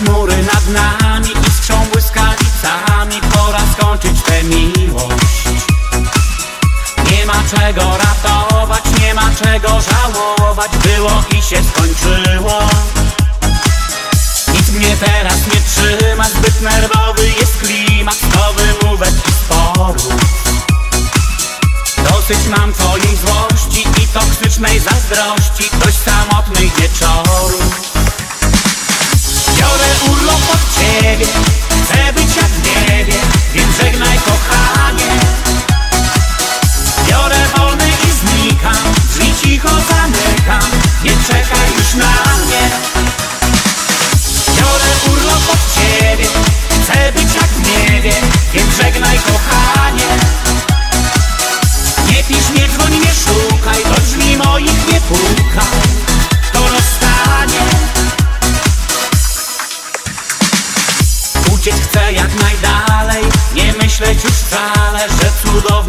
nami Iskrzą błyskawicami Pora skończyć tę miłość. Nie ma czego ratować Nie ma czego żałować Było i się skończyło. Nic mnie teraz nie trzyma Zbyt nerwowy jest klimat To wymówek i sporów Dosyć mam twojej złości i toksycznej zazdrości Dość samotnych Uciec chcę jak najdalej. Nie myśleć już wcale, że była